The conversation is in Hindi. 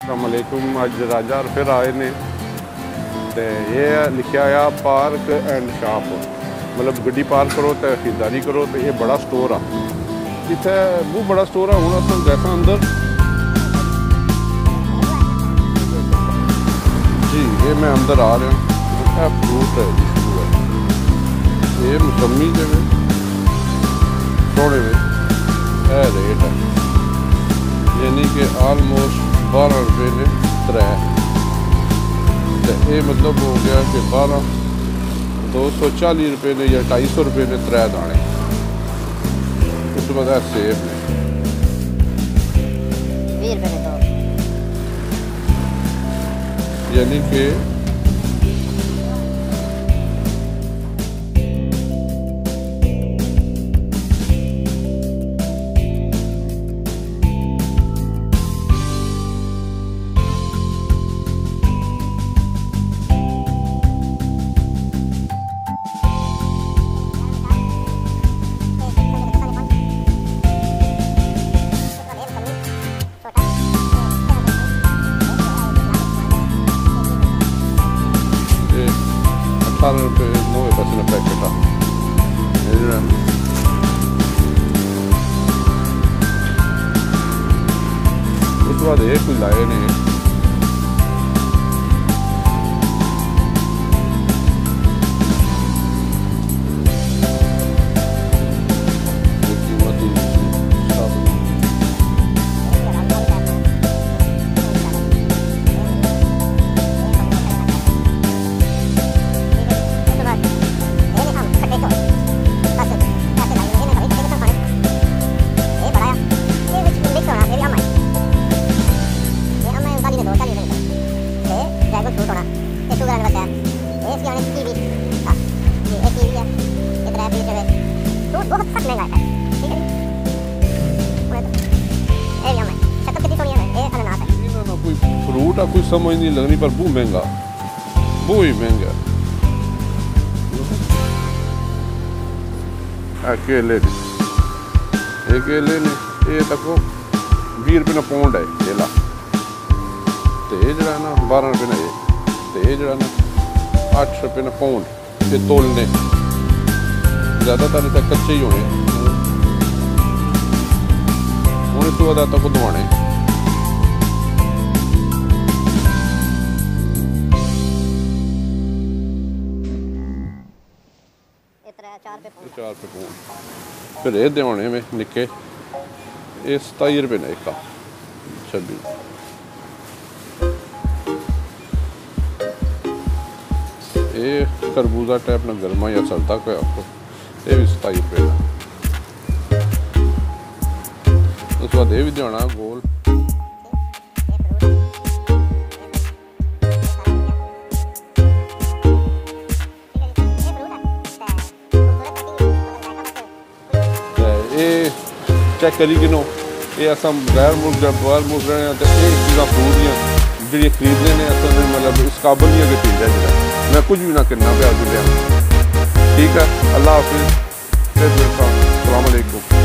असलकुम अज राजा फिर आए ने। ये लिखा आया पार्क एंड शॉप। मतलब गड्डी पार्क करो तो खरीदारी करो तो ये बड़ा स्टोर आ। इत वो बड़ा स्टोर है हूँ अस जैसा अंदर। जी, ये मैं अंदर आ रहा है। फ्रूट है ये मौसमी जगह थोड़े में रेट है। यानी कि आलमोस्ट 12 ਰੁਪਏ ਨੇ ਤਰੇ। ਤੇ ਇਹ ਮਤਲਬ ਹੋ ਗਿਆ ਕਿ 12 240 ਰੁਪਏ ਨੇ ਜਾਂ 250 ਰੁਪਏ ਨੇ ਤਰੇ ਦਾਣੇ। ਉਸ ਤੋਂ ਬਾਅਦ ਸੇਬ ਨੇ। 20 ਰੁਪਏ ਦੇ ਦੋ। ਯਾਨੀ ਕਿ salve per noi per essere peccato. उसके बाद एक कुछ लाया नहीं एसी यानी टीवी हाँ ये ए टीवी है ये ड्राइव जो है तो बहुत सख्त महँगा है फ्रूट आ समझ नहीं लगनी पर वो महँगा वो ही महँगा अकेले अकेले ने ये देखो भी रुपये पौंड है केला तो ये जरा बारह रुपये ना ये तो ये जरा ना आठ रुपये न पाउंड ये तोलने। ज़्यादातर इतना कच्चे ही होने। उन्हें तो अदाता तक दवाने चार रुपये पाउंड फिर ये दवाने में निके ये सताई रुपये ने एक छब्बीस ਇਹ ਖਰਬੂਜ਼ਾ ਟਾਈਪ ਨਾਲ ਗਰਮਾ ਜਾਂ ਚਲਦਾ ਕੋਈ ਆਪਕੋ ਇਹ ਵੀ 27 ਰੁਪਏ ਦਾ ਉਸ ਤੋਂ ਬਾਅਦ ਇਹ ਵੀ ਦੇਵਾਣਾ ਗੋਲ ਤੇ ਇਹ ਚੈੱਕ ਕਰੀ ਕਿਨੋ ਇਹ ਅਸਾਂ ਗੈਰ ਮੁਲਕ ਜਾਂ ਬਾਹਰ ਮੁਲਕ ਰਹੇ ਹਾਂ ਤੇ ਇਹ ਚੀਜ਼ਾਂ ਫੂਡ ਦੀਆਂ ਜਿਹੜੀਆਂ ਖਰੀਦਦੇ ਨੇ ਅਸਾਂ ਦੇ ਮਤਲਬ ਇਸ ਕਾਬਲ ਨਹੀਂ ਹੈ ਕਿ ਖਰੀਦਿਆ ਜਿਹੜਾ मैं कुछ भी ना करना पे आज ठीक है? अल्लाह हाफिज। सलामकुम